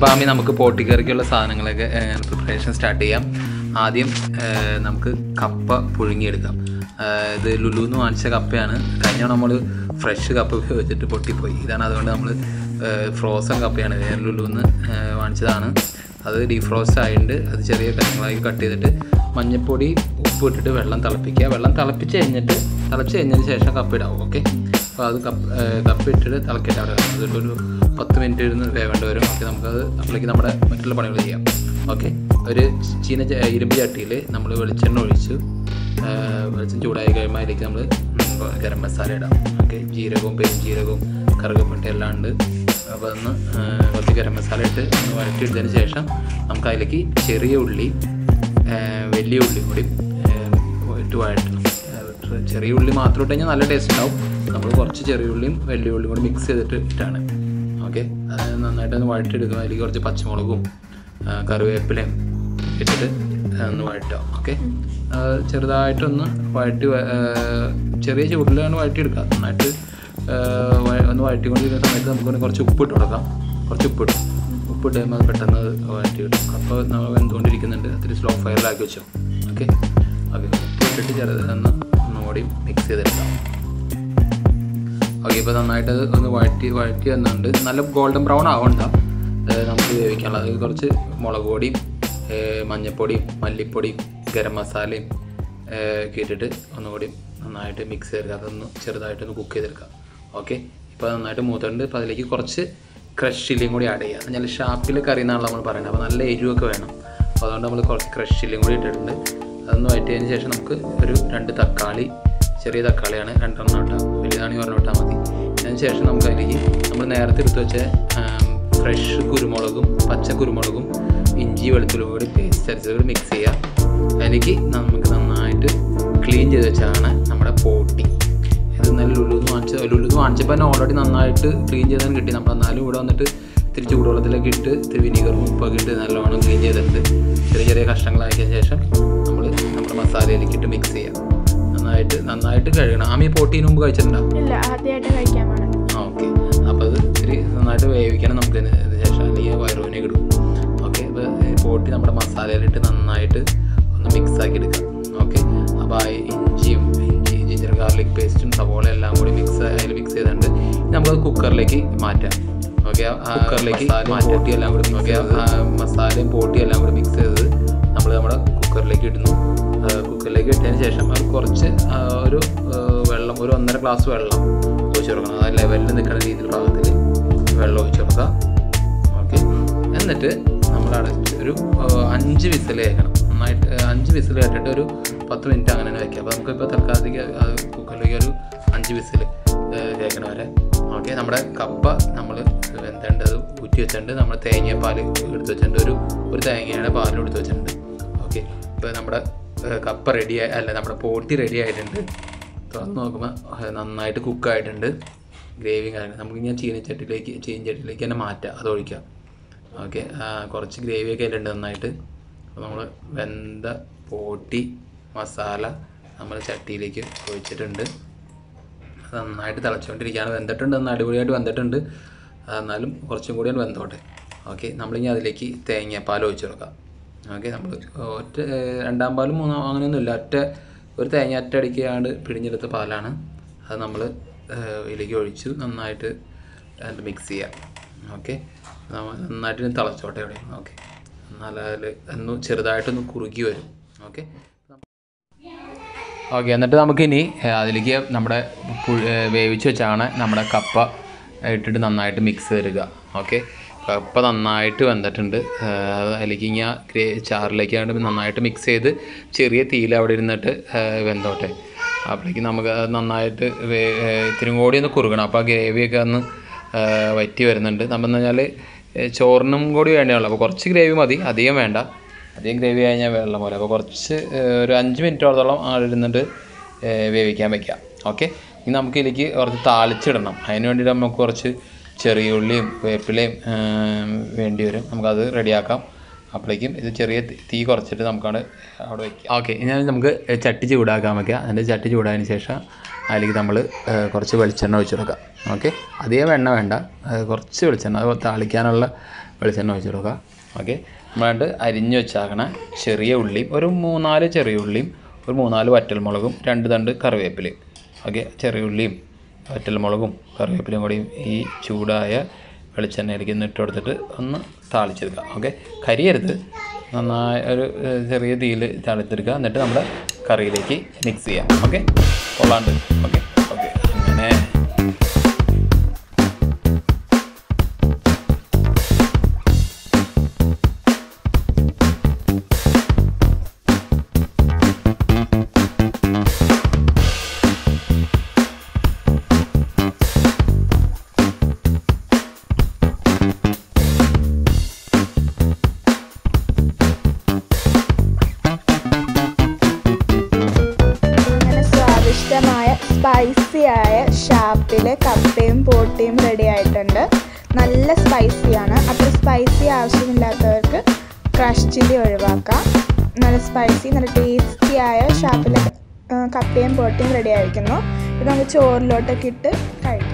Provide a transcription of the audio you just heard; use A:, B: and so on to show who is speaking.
A: അപ്പോൾ ആമി നമുക്ക് പോട്ടിക്കറിക്കുള്ള സാധനങ്ങളൊക്കെ പ്രിപ്പറേഷൻ സ്റ്റാർട്ട് ചെയ്യാം. ആദ്യം നമുക്ക് കപ്പ പുഴുങ്ങിയെടുക്കാം. ഇത് ലുലു എന്ന് വാങ്ങിച്ച കപ്പയാണ്. കഴിഞ്ഞ നമ്മൾ ഫ്രഷ് കപ്പ ഉപയോഗിച്ചിട്ട് പൊട്ടിപ്പോയി. ഇതാണ് അതുകൊണ്ട് നമ്മൾ ഫ്രോസൺ കപ്പയാണ്. വേറെ ലുലു എന്ന് വാങ്ങിച്ചതാണ്. അത് ഡീഫ്രോസ്റ്റ് ആയിട്ട് അത് ചെറിയ കഷ്ണങ്ങളായി കട്ട് ചെയ്തിട്ട് മഞ്ഞൾപ്പൊടി ഉപ്പ് ഇട്ടിട്ട് വെള്ളം തിളപ്പിക്കുക. വെള്ളം തിളപ്പിച്ച് കഴിഞ്ഞിട്ട് തിളച്ച് കഴിഞ്ഞതിന് ശേഷം കപ്പ ഇടാവും. ഓക്കെ? അപ്പോൾ അത് കപ്പ് കപ്പ് ഇട്ടിട്ട് തിളക്കിയിട്ട് അവിടെ അതിലൊരു പത്ത് മിനിറ്റ് ഇരുന്ന് വേവേണ്ടി വരും ഓക്കെ നമുക്കത് അപ്പോഴേക്ക് നമ്മുടെ മറ്റുള്ള പണികൾ ചെയ്യാം. ഓക്കെ ഒരു ചീന ഇരുമ്പ് ചട്ടിയിൽ നമ്മൾ വെളിച്ചെണ്ണ ഒഴിച്ച് വെളിച്ചം ചൂടായി കഴിയുമ്പോൾ അതിലേക്ക് നമ്മൾ ഗരം മസാല ഇടാം. ഓക്കെ ജീരകവും പെരുംജീരകവും കറുകപ്പട്ട എല്ലാം ഉണ്ട് അപ്പോൾ ഒന്ന് കുറച്ച് ഗരം മസാല ഇട്ട് വഴറ്റിയെടുത്തതിന് ശേഷം നമുക്ക് അതിലേക്ക് ചെറിയ ഉള്ളി വലിയ ഉള്ളി കൂടി ഇട്ട് വഴറ്റണം. ചെറിയ ഉള്ളി മാത്രം ഇട്ട് കഴിഞ്ഞാൽ നല്ല ടേസ്റ്റ് ഉണ്ടാവും. നമ്മൾ കുറച്ച് ചെറിയ ഉള്ളിയും വലിയ ഉള്ളിയും കൂടി മിക്സ് ചെയ്തിട്ട് ഇട്ടാണ്. ഓക്കെ നന്നായിട്ടൊന്ന് വഴറ്റെടുക്കണം അതിലേക്ക് കുറച്ച് പച്ചമുളകും കറിവേപ്പിലയും ഇട്ടിട്ട് ഒന്ന് വഴറ്റാം ഓക്കെ? ചെറുതായിട്ടൊന്ന് വഴറ്റി ചെറിയ ചൂടിലാണ് വഴറ്റിയെടുക്കുക നന്നായിട്ട് ഒന്ന് വഴറ്റിക്കൊണ്ടിരിക്കുന്ന സമയത്ത് നമുക്ക് കുറച്ച് ഉപ്പിട്ട് കൊടുക്കാം. കുറച്ച് ഉപ്പിട്ട് ഉപ്പിട്ട് കഴിയുമ്പോൾ പെട്ടെന്ന് വഴറ്റി കിട്ടും അപ്പോൾ നമ്മൾ വെന്തുകൊണ്ടിരിക്കുന്നുണ്ട്. അത്തിരി സ്ലോ ഫയറിലാക്കി വെച്ചോ. ഓക്കെ? ഓക്കെ. ഉപ്പിട്ടിട്ട് ചെറുതെന്ന് ഒന്നുകൂടി മിക്സ് ചെയ്തെടുക്കാം. ഓക്കെ ഇപ്പോൾ നന്നായിട്ട് ഒന്ന് വഴറ്റി വഴറ്റി വന്നുണ്ട് നല്ല ഗോൾഡൻ ബ്രൗൺ ആവണ്ട. നമുക്ക് വേവിക്കാനുള്ളത്. കുറച്ച് മുളക് പൊടിയും മഞ്ഞൾപ്പൊടിയും മല്ലിപ്പൊടിയും ഗരം മസാലയും ഒക്കെ ഇട്ടിട്ട് ഒന്നുകൂടി നന്നായിട്ട് മിക്സ് ചെയ്തെടുക്കുക അതൊന്ന് ചെറുതായിട്ടൊന്ന് കുക്ക് ചെയ്തെടുക്കുക ഓക്കെ ഇപ്പോൾ നന്നായിട്ട് മൂത്തുണ്ട് അപ്പോൾ അതിലേക്ക് കുറച്ച് ക്രഷ് ചില്ലിയും കൂടി ആഡ് ചെയ്യുക നല്ല ഷാപ്പിൽ കറി എന്നാണല്ലോ നമ്മൾ പറയുന്നത്. അപ്പോൾ നല്ല എരിവൊക്കെ വേണം. അപ്പോൾ അതുകൊണ്ട് നമ്മൾ കുറച്ച് ക്രഷ് ചില്ലിയും കൂടി ഇട്ടിട്ടുണ്ട്. അതൊന്ന് വഴറ്റിയതിന് ശേഷം നമുക്ക് ഒരു രണ്ട് തക്കാളി ചെറിയ തക്കാളിയാണ്. രണ്ടെണ്ണം ഇട്ടാൽ വലുതാണെങ്കിൽ ഒരെണ്ണം ഇട്ടാൽ മതി. അതിനുശേഷം നമുക്ക് അതിലേക്ക് നമ്മൾ നേരത്തെ എടുത്ത് വെച്ച ഫ്രഷ് കുരുമുളകും പച്ച കുരുമുളകും ഇഞ്ചി വെളുത്തുള്ളി കൂടി പേസ്റ്റ് അരച്ചത് മിക്സ് ചെയ്യുക അതിലേക്ക് നമുക്ക് നന്നായിട്ട് ക്ലീൻ ചെയ്ത് വെച്ചാണ് നമ്മുടെ പോട്ടി ഇത് ഇന്നലെ ലുലുന്ന് വാങ്ങിച്ച ലുലുന്ന് വാങ്ങിച്ചപ്പോൾ തന്നെ ഓൾറെഡി നന്നായിട്ട് ക്ലീൻ ചെയ്താൽ കിട്ടി. നമ്മൾ എന്നാലും ഇവിടെ വന്നിട്ട് ഇത്തിരി ചൂടുവെള്ളത്തിലേക്ക് ഇട്ട് ഇത്തിരി വിനീഗറും ഉപ്പൊക്കെ ഇട്ട് നല്ലവണ്ണം ക്ലീൻ ചെയ്തിട്ട് ചെറിയ ചെറിയ കഷ്ണങ്ങളാക്കിയതിന് ശേഷം നമ്മൾ നമ്മുടെ മസാലയിലേക്ക് ഇട്ട് മിക്സ് ചെയ്യാം. നന്നായിട്ട് നന്നായിട്ട് കഴുകണം. ആമി പോട്ടീന് മുമ്പ് കഴിച്ചിട്ടുണ്ടോ?
B: ഇല്ല ആദ്യമായിട്ട് കഴിക്കാൻ
A: ആ ഓക്കെ. അപ്പോൾ അത് ഇത്തിരി നന്നായിട്ട് വേവിക്കണം നമുക്ക് ശേഷം അല്ലെങ്കിൽ വയറുവിനെ കിടും ഓക്കെ അപ്പോൾ പോട്ടി നമ്മുടെ മസാലയിലിട്ട് നന്നായിട്ട് ഒന്ന് മിക്സ് ആക്കി എടുക്കാം. ഓക്കെ അപ്പോൾ ആ ഇഞ്ചിയും ഇഞ്ചി ജിഞ്ചർ ഗാർലിക് പേസ്റ്റും സവോള എല്ലാം കൂടി മിക്സ് അതിൽ മിക്സ് ചെയ്തിട്ടുണ്ട്. ഇനി നമുക്കത് കുക്കറിലേക്ക് മാറ്റാം. ഓക്കെ കുക്കറിലേക്ക് പോട്ടി എല്ലാം കൂടി ഓക്കെ മസാലയും പോട്ടിയും എല്ലാം കൂടി മിക്സ് ചെയ്തത് നമ്മൾ നമ്മുടെ കുക്കറിലേക്ക് ഇടുന്നു. കുക്കറിലേക്ക് ഇട്ടതിന് ശേഷം അത് കുറച്ച് ഒരു വെള്ളം ഒരു ഒന്നര ഗ്ലാസ് വെള്ളം ഒഴിച്ച് കൊടുക്കണം. ആ ലെവലിൽ നിൽക്കുന്ന രീതിയിൽ പാകത്തിൽ വെള്ളം ഒഴിച്ച് കൊടുക്കുക ഓക്കെ എന്നിട്ട് നമ്മൾ അടച്ച് ഒരു അഞ്ച് വിസിൽ കേൾക്കണം. നന്നായിട്ട് അഞ്ച് വിസിൽ കേട്ടിട്ട് ഒരു പത്ത് മിനിറ്റ് അങ്ങനെ തന്നെ വയ്ക്കാം അപ്പോൾ നമുക്കിപ്പോൾ തൽക്കാലത്തേക്ക് കുക്കറിലേക്ക് ഒരു അഞ്ച് വിസിൽ കേൾക്കണ വരെ. ഓക്കെ നമ്മുടെ കപ്പ നമ്മൾ വെന്തേണ്ടത് ഊറ്റി വെച്ചിട്ടുണ്ട് നമ്മൾ തേങ്ങാപ്പാൽ എടുത്ത് വെച്ചിട്ടുണ്ട് ഒരു ഒരു തേങ്ങയുടെ പാൽ എടുത്ത് വെച്ചിട്ടുണ്ട് ഇപ്പോൾ നമ്മുടെ കപ്പ് ആയി അല്ല നമ്മുടെ പോട്ടി റെഡി ആയിട്ടുണ്ട്. തുറന്ന് നോക്കുമ്പോൾ നന്നായിട്ട് കുക്കായിട്ടുണ്ട് ഗ്രേവി കാര്യങ്ങൾ നമുക്ക് ഞാൻ ചീനച്ചട്ടിലേക്ക് ചീനച്ചട്ടിലേക്ക് തന്നെ മാറ്റാം. അത് ഒഴിക്കാം. ഓക്കെ കുറച്ച് ഗ്രേവിയൊക്കെ അതിലുണ്ട് നന്നായിട്ട്. അപ്പോൾ നമ്മൾ വെന്ത പോട്ടി മസാല നമ്മൾ ചട്ടിയിലേക്ക് ഒഴിച്ചിട്ടുണ്ട്. നന്നായിട്ട് തിളച്ചുകൊണ്ടിരിക്കുകയാണ് വെന്തിട്ടുണ്ട് നന്നായി അടിപൊളിയായിട്ട് വെന്തിട്ടുണ്ട്. എന്നാലും കുറച്ചും കൂടി വെന്തോട്ടെ. ഓക്കെ നമ്മളിനി അതിലേക്ക് തേങ്ങാപ്പാൽ ഒഴിച്ചു കൊടുക്കാം. ഓക്കെ നമ്മൾ ഒറ്റ രണ്ടാം പാലും മൂന്നാം അങ്ങനെയൊന്നുമില്ല. ഒറ്റ ഒരു തേങ്ങ ഒറ്റ അടിക്കാണ്ട് പിഴിഞ്ഞെടുത്ത പാലാണ് അത് നമ്മൾ ഇതിലേക്ക് ഒഴിച്ച് നന്നായിട്ട് മിക്സ് ചെയ്യാം. ഓക്കെ? നന്നായിട്ട് തിളച്ചോട്ടെ ഇവിടെ. ഓക്കെ? എന്നാൽ അതിൽ ഒന്ന് ചെറുതായിട്ടൊന്ന് കുറുകി വരും. ഓക്കെ? ഓക്കെ എന്നിട്ട് നമുക്കിനി അതിലേക്ക് നമ്മുടെ വേവിച്ച് വെച്ചാണ് നമ്മുടെ കപ്പ ഇട്ടിട്ട് നന്നായിട്ട് മിക്സ് തരിക ഓക്കെ? കപ്പ നന്നായിട്ട് വെന്തിട്ടുണ്ട്. അല്ലെങ്കിൽ ഞാൻ ചാറിലേക്ക് ചാറിലേക്കാണ്ട് നന്നായിട്ട് മിക്സ് ചെയ്ത് ചെറിയ തീയിൽ അവിടെ ഇരുന്നിട്ട് വെന്തോട്ടെ. അപ്പോഴേക്കും നമുക്ക് നന്നായിട്ട് ഇത്തിരി കൂടി ഒന്ന് കുറുകണം. അപ്പോൾ ആ ഗ്രേവിയൊക്കെ ഒന്ന് വറ്റി വരുന്നുണ്ട്. നമ്മൾ പറഞ്ഞാൽ ചോറിനും കൂടി വേണ്ടിയുള്ളൂ അപ്പോൾ കുറച്ച് ഗ്രേവി മതി. അധികം വേണ്ട. അധികം ഗ്രേവി കഴിഞ്ഞാൽ വെള്ളം പോലെ. അപ്പോൾ കുറച്ച് ഒരു അഞ്ച് മിനിറ്റോളത്തോളം ഇരുന്നിട്ട് വേവിക്കാൻ വെക്കാം. ഓക്കെ? ഇനി നമുക്ക് ഇതിലേക്ക് കുറച്ച് താളിച്ചിടണം. അതിന് വേണ്ടിയിട്ട് നമുക്ക് കുറച്ച് ചെറിയ ഉള്ളിയും വേപ്പിലയും വേണ്ടി വരും. നമുക്കത് റെഡിയാക്കാം. അപ്പോഴേക്കും ഇത് ചെറിയ തീ- കുറച്ചിട്ട് നമുക്കാണ് അവിടെ വയ്ക്കാം ഓക്കെ ഇനി നമുക്ക് ചട്ടി ചൂടാക്കാൻ വയ്ക്കാം അതിന്റെ ചട്ടി ചൂടായതിന് ശേഷം അതിലേക്ക് നമ്മൾ കുറച്ച് വെളിച്ചെണ്ണ ഒഴിച്ചു കൊടുക്കാം. ഓക്കെ അധികം എണ്ണ വേണ്ട. കുറച്ച് വെളിച്ചെണ്ണ അത് താളിക്കാനുള്ള വെളിച്ചെണ്ണ ഒഴിച്ചു കൊടുക്കുക ഓക്കെ നമ്മളാണ്ട് അരിഞ്ഞ് വെച്ചാക്കണ ചെറിയ ഉള്ളിയും ഒരു മൂന്നാൽ ചെറിയ ഉള്ളിയും ഒരു മൂന്നാൽ വറ്റൽമുളകും രണ്ട് തണ്ട് കറിവേപ്പിലയും. ഓക്കെ ചെറിയ ഉള്ളിയും വറ്റൽമുളകും കറിവേപ്പിലയും കൂടിയും ഈ ചൂടായ വെളിച്ചെണ്ണയിലേക്ക് ഇട്ട് കൊടുത്തിട്ട് ഒന്ന് താളിച്ചെടുക്കുക. ഓക്കെ കരിയരുത്. നന്നായി ഒരു ചെറിയ തീയിൽ തളിച്ചെടുക്കുക. എന്നിട്ട് നമ്മുടെ കറിയിലേക്ക് മിക്സ് ചെയ്യാം. ഓക്കെ കൊള്ളാണ്ട്. ഓക്കെ
B: സ്പൈസി ആയ ഷാപ്പിലെ കപ്പയും പോട്ടിയും റെഡി ആയിട്ടുണ്ട്. നല്ല സ്പൈസിയാണ്. അത്ര സ്പൈസി ആവശ്യമില്ലാത്തവർക്ക് ക്രഷ് ചില്ലി ഒഴിവാക്കാം. നല്ല സ്പൈസി നല്ല ടേസ്റ്റി ആയ ഷാപ്പിലെ കപ്പയും പോട്ടിയും റെഡി ആയിരിക്കുന്നു. ഇത് നമുക്ക് ചോറിലോട്ടൊക്കെ ഇട്ട് കഴിക്കാം.